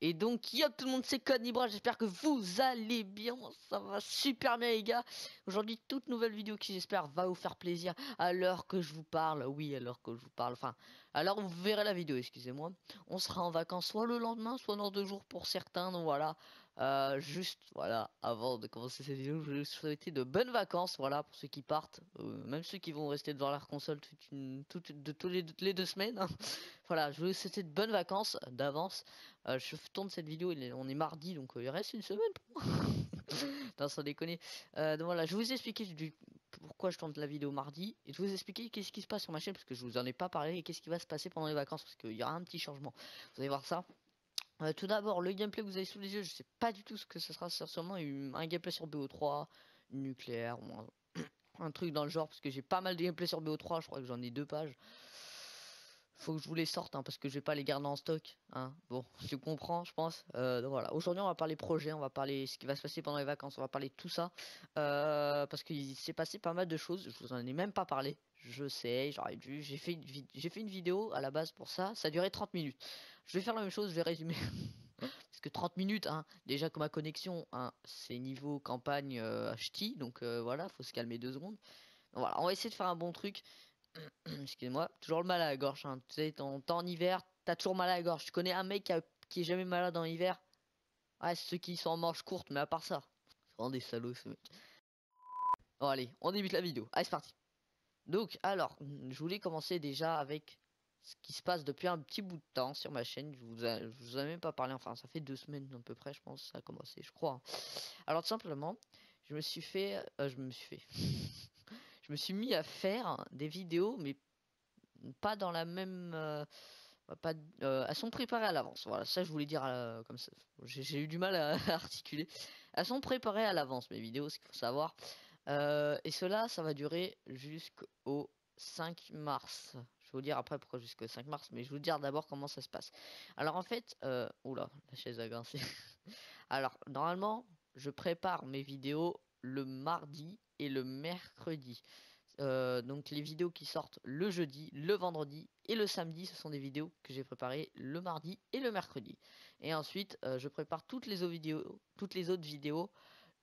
Et donc, yo tout le monde, c'est Code j'espère que vous allez bien, ça va super bien les gars. Aujourd'hui, toute nouvelle vidéo qui j'espère va vous faire plaisir à l'heure que je vous parle, oui à l'heure que je vous parle, enfin, alors vous verrez la vidéo, excusez-moi. On sera en vacances soit le lendemain, soit dans deux jours pour certains, donc voilà. Euh, juste, voilà, avant de commencer cette vidéo, je vais vous souhaiter de bonnes vacances, voilà, pour ceux qui partent, euh, même ceux qui vont rester devant leur console toute toute, de les, deux semaines. Hein. voilà, je vous souhaiter de bonnes vacances d'avance. Euh, je tourne cette vidéo, on est mardi, donc il reste une semaine pour moi. non, sans déconner. donc voilà, je vais vous expliquer du, pourquoi je tourne la vidéo mardi, et je vais vous expliquer qu'est-ce qui se passe sur ma chaîne, parce que je vous en ai pas parlé, et qu'est-ce qui va se passer pendant les vacances, parce qu'il y aura un petit changement. Vous allez voir ça. Tout d'abord, le gameplay que vous avez sous les yeux, je sais pas du tout ce que ce sera. Sûrement un gameplay sur BO3, nucléaire, un, truc dans le genre, parce que j'ai pas mal de gameplay sur BO3. Je crois que j'en ai deux pages. Faut que je vous les sorte, hein, parce que je vais pas les garder en stock. Hein. Bon, tu comprends, je pense. Euh, voilà. Aujourd'hui, on va parler projet, on va parler ce qui va se passer pendant les vacances, on va parler de tout ça, parce qu'il s'est passé pas mal de choses. Je vous en ai même pas parlé. Je sais, j'aurais dû. J'ai fait, une j'ai fait une vidéo à la base pour ça. Ça duré 30 minutes. Je vais faire la même chose, je vais résumer. Parce que 30 minutes, hein, déjà que ma connexion, hein, c'est niveau campagne euh, donc euh, voilà, faut se calmer deux secondes. voilà, on va essayer de faire un bon truc. Excusez-moi, toujours le mal à la gorge. Hein. Tu sais, en, en hiver, t'as toujours mal à la gorge. Je connais un mec qui, est jamais malade en hiver? Ouais, ceux qui sont en manche courte, mais à part ça, c'est vraiment des salauds ce mec. Bon allez, on débute la vidéo. Allez, c'est parti. Donc, alors, je voulais commencer déjà avec ce qui se passe depuis un petit bout de temps sur ma chaîne. Je vous, vous ai même pas parlé, enfin, ça fait deux semaines à peu près, je pense, ça a commencé, je crois. Alors, tout simplement, je me suis fait, euh, je me suis fait, je me suis mis à faire des vidéos, mais pas dans la même, euh, pas, euh, elles sont préparées à l'avance. Voilà, ça je voulais dire comme ça. J'ai eu du mal à, articuler. Elles sont préparées à l'avance mes vidéos, ce qu'il faut savoir. Et cela, ça va durer jusqu'au 5 mars. Je vais vous dire après pourquoi jusqu'au 5 mars, mais je vais vous dire d'abord comment ça se passe. Alors en fait, euh, oula, la chaise a grincé. Alors normalement, je prépare mes vidéos le mardi et le mercredi. Euh, donc les vidéos qui sortent le jeudi, le vendredi et le samedi, ce sont des vidéos que j'ai préparées le mardi et le mercredi. Et ensuite, je prépare toutes les autres vidéos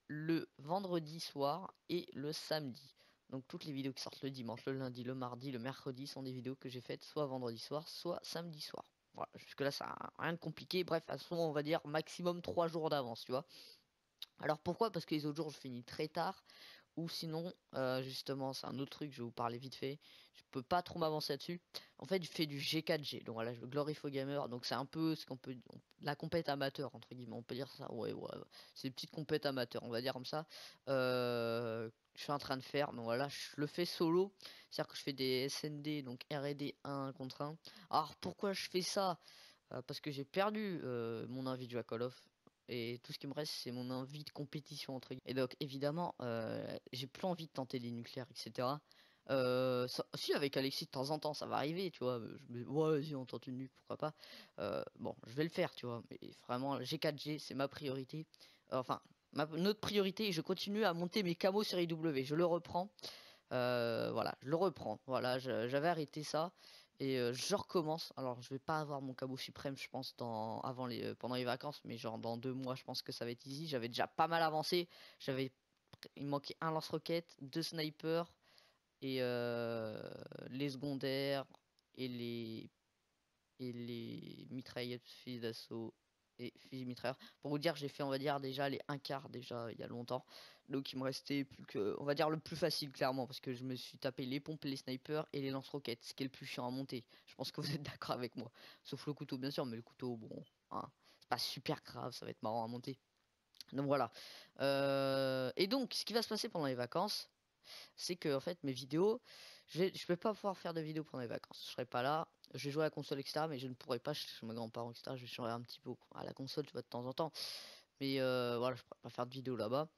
le vendredi soir et le samedi. Donc toutes les vidéos qui sortent le dimanche, le lundi, le mardi, le mercredi sont des vidéos que j'ai faites soit vendredi soir, soit samedi soir. Voilà, jusque là ça rien de compliqué. Bref, à moment on va dire maximum 3 jours d'avance, tu vois. Alors pourquoi? Parce que les autres jours je finis très tard ou sinon, euh, justement, c'est un autre truc, je vais vous parler vite fait. Je peux pas trop m'avancer là-dessus. En fait, je fais du G4G. Donc voilà, je Glorify Gamer. Donc c'est un peu ce qu'on peut. La compète amateur, entre guillemets. On peut dire ça. Ouais, ouais. C'est une petite compète amateur, on va dire comme ça. Euh, je suis en train de faire. Donc voilà, je le fais solo. C'est-à-dire que je fais des SND, donc RD 1 contre 1. Alors pourquoi je fais ça? Euh, Parce que j'ai perdu mon jouer à Call of et tout ce qui me reste c'est mon envie de compétition entre et donc évidemment euh, j'ai plus envie de tenter les nucléaires etc euh, si avec Alexis de temps en temps ça va arriver tu vois je ouais vas-y on tente une nuque pourquoi pas. Euh, bon je vais le faire tu vois mais vraiment G4G c'est ma priorité. Enfin notre priorité je continue à monter mes camos sur IW je le reprends. Voilà je le reprends. Voilà j'avais arrêté ça et je recommence. Alors, je vais pas avoir mon cabot suprême, je pense, dans, avant les, pendant les vacances, mais genre dans deux mois, je pense que ça va être easy. J'avais déjà pas mal avancé. J'avais, il manquait un lance-roquette, deux snipers et les secondaires et les et les mitraillettes d'assaut et fusil mitrailleur. Pour vous dire, j'ai fait, on va dire, déjà les un quart déjà il y a longtemps. Donc il me restait plus que, on va dire le plus facile clairement, parce que je me suis tapé les pompes, les snipers et les lance-roquettes, ce qui est le plus chiant à monter. Je pense que vous êtes d'accord avec moi. Sauf le couteau bien sûr, mais le couteau, bon, hein, c'est pas super grave, ça va être marrant à monter. Donc voilà. Euh, et donc, ce qui va se passer pendant les vacances, c'est que en fait mes vidéos, je je peux pas pouvoir faire de vidéos pendant les vacances. Je serai pas là. Je vais jouer à la console etc. Mais je ne pourrai pas chez mes grands-parents etc. Je vais jouer un petit peu à la console, tu vois, de temps en temps. Mais euh, voilà, je pourrais pas faire de vidéos là-bas.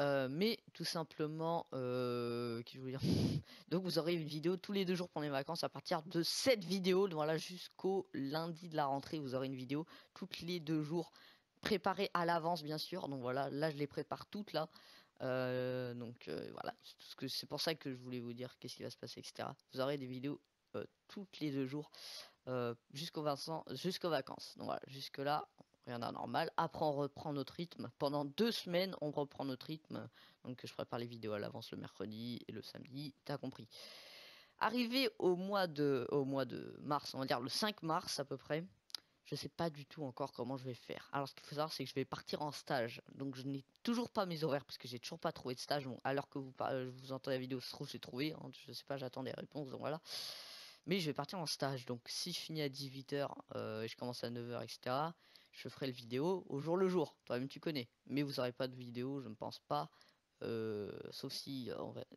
Euh, mais tout simplement, euh, je donc vous aurez une vidéo tous les deux jours pendant les vacances à partir de cette vidéo. Voilà, jusqu'au lundi de la rentrée, vous aurez une vidéo toutes les deux jours préparée à l'avance, bien sûr. Donc voilà, là je les prépare toutes là. Euh, donc voilà, c'est pour ça que je voulais vous dire qu'est-ce qui va se passer, etc. Vous aurez des vidéos toutes les deux jours jusqu'aux vacances. Donc voilà, jusque là, rien d'anormal. Après, on reprend notre rythme. Pendant deux semaines, on reprend notre rythme. Donc, je prépare les vidéos à l'avance le mercredi et le samedi. T'as compris. Arrivé au mois de, au mois de mars, on va dire le 5 mars à peu près, je sais pas du tout encore comment je vais faire. Alors, ce qu'il faut savoir, c'est que je vais partir en stage. Donc, je n'ai toujours pas mes horaires parce que j'ai toujours pas trouvé de stage. Alors que vous, vous entendez la vidéo, se trouve, j'ai trouvé. Hein. je sais pas, j'attends des réponses. Donc, voilà. Mais je vais partir en stage. Donc, si je finis à 18h euh, et je commence à 9h, etc., je ferai le vidéo au jour le jour. Toi-même, tu connais. Mais vous n'aurez pas de vidéo, je ne pense pas. Euh, sauf si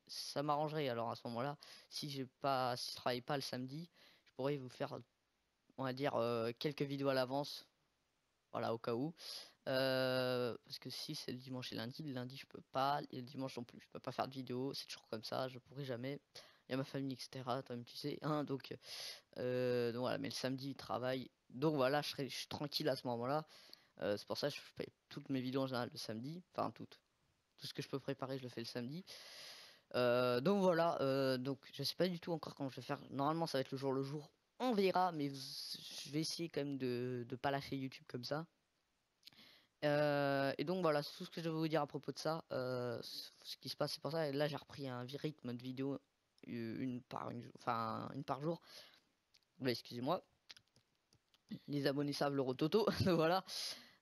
ça m'arrangerait alors à ce moment-là si j'ai pas si je travaille pas le samedi je pourrais vous faire on va dire euh, quelques vidéos à l'avance voilà au cas où euh, parce que si c'est le dimanche et lundi le lundi je peux pas et le dimanche non plus je peux pas faire de vidéo c'est toujours comme ça je pourrais jamais il y a ma famille etc tu sais hein, donc, donc voilà mais le samedi il travaille donc voilà je serai je suis tranquille à ce moment là c'est pour ça que je fais toutes mes vidéos en général le samedi enfin toutes tout ce que je peux préparer, je le fais le samedi. Euh, donc voilà, euh, donc je sais pas du tout encore quand je vais faire. Normalement, ça va être le jour le jour. On verra, mais je vais essayer quand même de ne pas lâcher YouTube comme ça. Euh, et donc voilà, c'est tout ce que je vais vous dire à propos de ça. ce qui se passe, c'est pour ça. là, j'ai repris un rythme de vidéo une par une, enfin une par jour. excusez-moi. Les abonnés savent le rototo. voilà.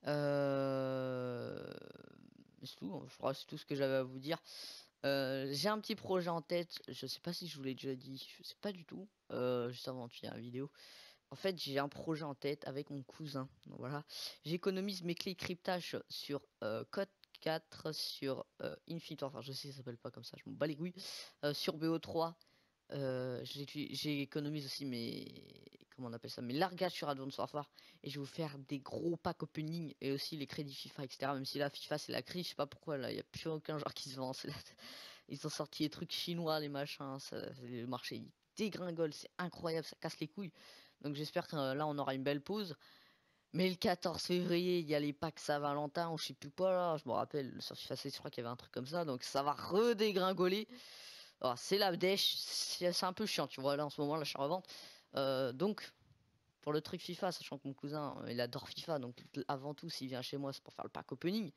Euh c'est tout, hein, je crois c'est tout ce que j'avais à vous dire. Euh, j'ai un petit projet en tête, je sais pas si je vous l'ai déjà dit, je sais pas du tout, euh, juste avant de finir la vidéo. En fait, j'ai un projet en tête avec mon cousin. Donc voilà, j'économise mes clés cryptage sur euh, Code 4, sur Infinite enfin je sais, ça s'appelle pas comme ça, je m'en bats les couilles. sur BO3, j'économise aussi mes on appelle ça, mais largage sur Advanced Warfare. Et je vais vous faire des gros packs opening et aussi les crédits FIFA, etc. Même si la FIFA c'est la crise, je sais pas pourquoi là, il n'y a plus aucun joueur qui se vend. Ils ont sorti des trucs chinois, les machins, ça, le marché dégringole, c'est incroyable, ça casse les couilles. Donc j'espère que euh, là on aura une belle pause. Mais le 14 février, il y a les packs Saint-Valentin, je sais plus quoi là, je me rappelle, sur FIFA je crois qu'il y avait un truc comme ça, donc ça va redégringoler. c'est la dèche, c'est un peu chiant, tu vois, là en ce moment, là je suis en revente. Donc, pour le truc FIFA, sachant que mon cousin, euh, il adore FIFA, donc avant tout, s'il vient chez moi, c'est pour faire le pack opening.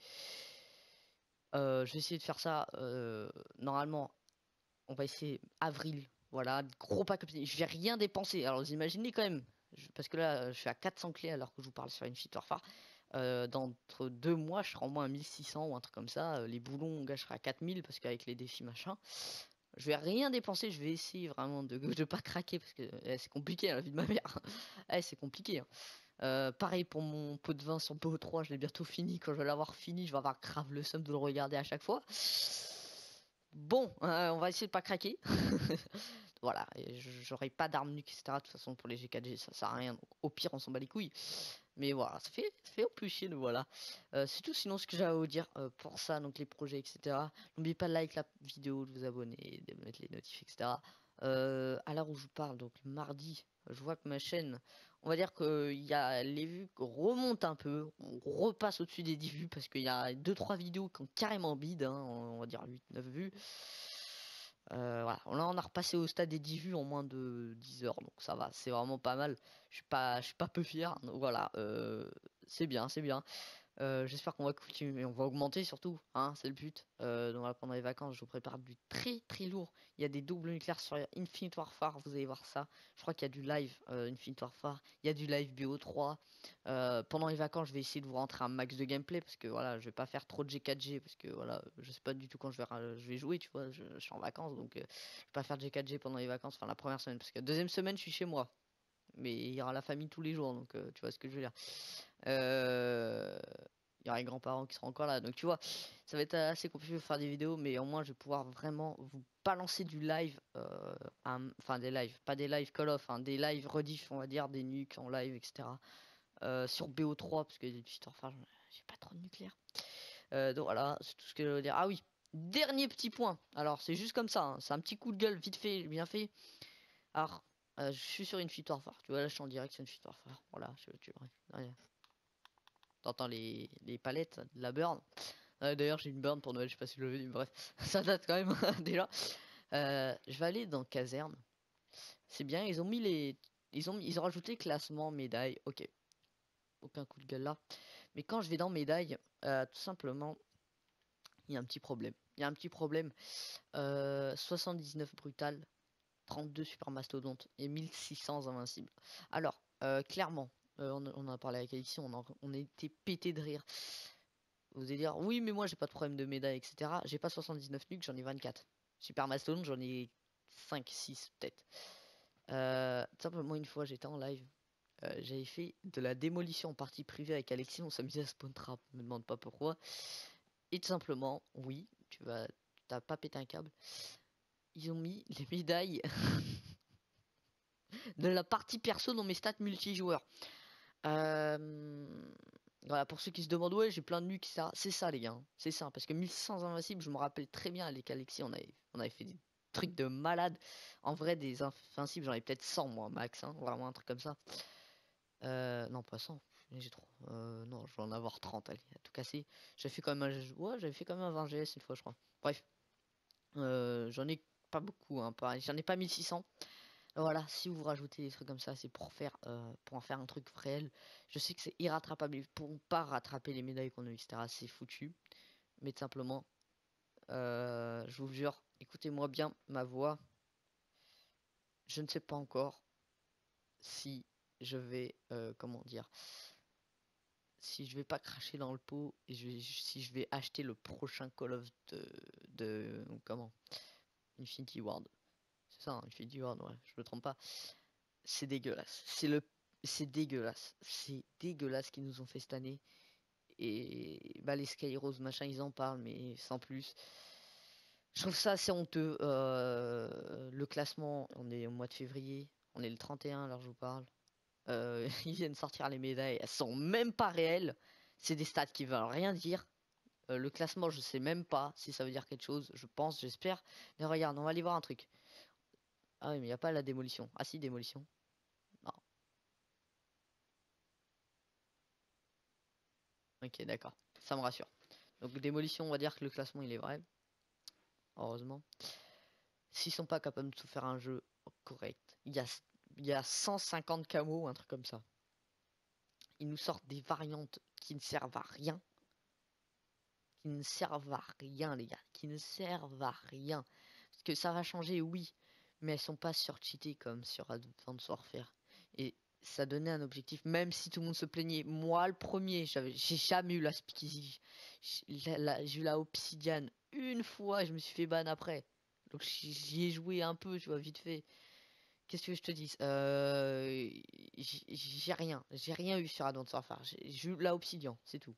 Euh, je vais essayer de faire ça. normalement, on va essayer avril. Voilà, gros pack opening. Je vais rien dépenser. Alors, vous imaginez quand même, parce que là, je suis à 400 clés alors que je vous parle sur une Fit Warfare. Euh, d'entre deux mois, je serai en moins à 1600 ou un truc comme ça. Les boulons, je serai à 4000 parce qu'avec les défis machin je vais rien dépenser, je vais essayer vraiment de ne pas craquer parce que eh, c'est compliqué hein, la vie de ma mère. eh, c'est compliqué. Hein. Euh, pareil pour mon pot de vin sur PO3, je l'ai bientôt fini. Quand je vais l'avoir fini, je vais avoir grave le somme de le regarder à chaque fois. Bon, euh, on va essayer de pas craquer. voilà, j'aurai pas d'armes nuque, etc. De toute façon, pour les G4G, ça sert à rien. au pire, on s'en bat les couilles. Mais voilà, ça fait, ça fait au plus chier, voilà. Euh, c'est tout sinon ce que j'avais à vous dire euh, pour ça, donc les projets, etc. N'oubliez pas de like la vidéo, de vous abonner, de mettre les notifs, etc. Euh, à l'heure où je vous parle, donc mardi, je vois que ma chaîne, on va dire que y a les vues remontent un peu, on repasse au-dessus des 10 vues parce qu'il y a 2-3 vidéos qui ont carrément bide, hein, on va dire 8-9 vues. Euh, voilà, là on a repassé au stade des 10 vues en moins de 10 heures, donc ça va, c'est vraiment pas mal. Je suis pas, je suis pas peu fier, donc voilà, euh, c'est bien, c'est bien. Euh, j'espère qu'on va continuer, on va augmenter surtout, hein, c'est le but. Euh, donc pendant les vacances, je vous prépare du très très lourd. Il y a des doubles nucléaires sur Infinite Warfare, vous allez voir ça. Je crois qu'il y a du live euh, Infinite Warfare, il y a du live BO3. pendant les vacances, je vais essayer de vous rentrer un max de gameplay parce que voilà, je vais pas faire trop de G4G parce que voilà, je sais pas du tout quand je vais, je vais jouer, tu vois. Je, suis en vacances donc je vais pas faire de G4G pendant les vacances, enfin la première semaine parce que la deuxième semaine, je suis chez moi mais il y aura la famille tous les jours, donc tu vois ce que je veux dire. Euh, il y aura les grands-parents qui seront encore là. Donc tu vois, ça va être assez compliqué de faire des vidéos, mais au moins je vais pouvoir vraiment vous balancer du live, euh, enfin des lives, pas des lives Call of, hein, des lives rediff, on va dire, des nuques en live, etc. Euh, sur BO3, parce que j'ai pas trop de nucléaire. donc voilà, c'est tout ce que je veux dire. Ah oui, dernier petit point. Alors c'est juste comme ça, hein. c'est un petit coup de gueule vite fait, bien fait. Alors, je suis sur une fuite Warfare, tu vois, là je suis en direct sur une fuite Warfare. Voilà, je, tu vois. T'entends les, les palettes de la burn. D'ailleurs, j'ai une burn pour Noël, je sais pas si je le veux, bref, ça date quand même déjà. Euh, je vais aller dans caserne. C'est bien, ils ont mis les. Ils ont, ils ont rajouté classement, médaille, ok. Aucun coup de gueule là. Mais quand je vais dans médailles, euh, tout simplement, il y a un petit problème. Il y a un petit problème. Euh, 79 brutal, 32 super mastodonte et 1600 invincibles. Alors, euh, clairement, euh, on, on a parlé avec Alexis, on, on était pété de rire. Vous allez dire, oui, mais moi j'ai pas de problème de médaille, etc. J'ai pas 79 nuques, j'en ai 24. Super mastodonte, j'en ai 5, 6 peut-être. Euh, simplement, une fois j'étais en live, j'avais fait de la démolition en partie privée avec Alexis, on s'amusait à spawn trap, me demande pas pourquoi. Et tout simplement, oui, tu vas, t'as pas pété un câble. Ils ont mis les médailles de la partie perso dans mes stats multijoueurs. Euh, voilà, pour ceux qui se demandent, ouais, j'ai plein de nuques, ça, c'est ça les gars, hein, c'est ça, parce que 1100 invincibles, je me rappelle très bien avec Alexis, on avait, on avait fait des trucs de malade. En vrai, des invincibles, j'en ai peut-être 100 moi, max, hein, vraiment un truc comme ça. Euh, non, pas 100, j'ai trop. Euh, non, je vais en avoir 30, allez, à tout casser. J'avais fait quand même un, ouais, j'avais fait quand même un 20 GS une fois, je crois. Bref, j'en ai pas beaucoup, hein, j'en ai pas 1600. Voilà, si vous rajoutez des trucs comme ça, c'est pour faire, euh, pour en faire un truc réel. Je sais que c'est irrattrapable, mais pour pas rattraper les médailles qu'on a eu, etc. C'est foutu. Mais tout simplement, euh, je vous jure, écoutez-moi bien ma voix. Je ne sais pas encore si je vais, euh, comment dire, si je vais pas cracher dans le pot et je si je vais acheter le prochain Call of de comment, Infinity Ward. C'est ça, hein, Infinity Ward, ouais, je me trompe pas. C'est dégueulasse. C'est le, c'est dégueulasse. C'est dégueulasse qu'ils nous ont fait cette année. Et bah les Skyros machin, ils en parlent, mais sans plus. Je trouve ça assez honteux. euh, le classement, on est au mois de février, on est le 31, alors je vous parle. Euh, ils viennent sortir les médailles, elles sont même pas réelles. C'est des stats qui veulent rien dire. Euh, le classement, je sais même pas si ça veut dire quelque chose. Je pense, j'espère. Mais regarde, on va aller voir un truc. Ah oui, mais il n'y a pas la démolition. Ah si, démolition. Non. Ok, d'accord. Ça me rassure. Donc démolition, on va dire que le classement, il est vrai. Heureusement. S'ils sont pas capables de tout faire un jeu correct, il y a, il y a 150 camos, un truc comme ça. Ils nous sortent des variantes qui ne servent à rien. Qui ne servent à rien, les gars. Qui ne servent à rien. Parce que ça va changer, oui. Mais elles sont pas surcheatées comme sur Advanced Warfare. Et ça donnait un objectif, même si tout le monde se plaignait. Moi, le premier, j'ai jamais eu la speakeasy. J'ai eu la obsidiane une fois, et je me suis fait ban après. Donc j'y ai joué un peu, tu vois, vite fait. Qu'est-ce que je te dis euh, J'ai rien, j'ai rien eu sur Advanced Warfare. J'ai eu la obsidian, c'est tout.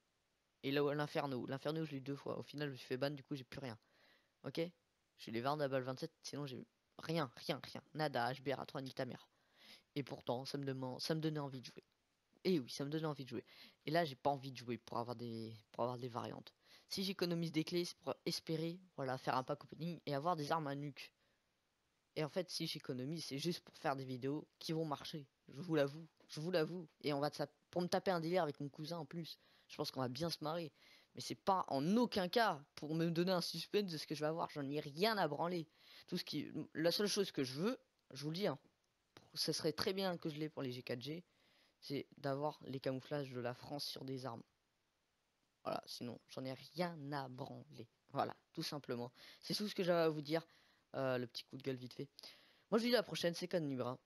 Et là, l'inferno, l'inferno, je l'ai eu deux fois. Au final, je me suis fait ban, du coup, j'ai plus rien. Ok? J'ai les 20 d'Abal 27, sinon j'ai rien, rien, rien. Nada, HBR à 3, nique ta mère. Et pourtant, ça me, demande, ça me donnait envie de jouer. Et oui, ça me donnait envie de jouer. Et là, j'ai pas envie de jouer pour avoir des, pour avoir des variantes. Si j'économise des clés, c'est pour espérer, voilà, faire un pack opening et avoir des armes à nuque. Et en fait, si j'économise, c'est juste pour faire des vidéos qui vont marcher. Je vous l'avoue, je vous l'avoue. Et on va pour me taper un délire avec mon cousin en plus. Je pense qu'on va bien se marrer. Mais c'est pas en aucun cas pour me donner un suspense de ce que je vais avoir. J'en ai rien à branler. Tout ce qui, la seule chose que je veux, je vous le dis, hein, ce serait très bien que je l'ai pour les G4G, c'est d'avoir les camouflages de la France sur des armes. Voilà, sinon j'en ai rien à branler. Voilà, tout simplement. C'est tout ce que j'avais à vous dire. Euh, le petit coup de gueule vite fait. Moi je vous dis à la prochaine, c'est Code Libra.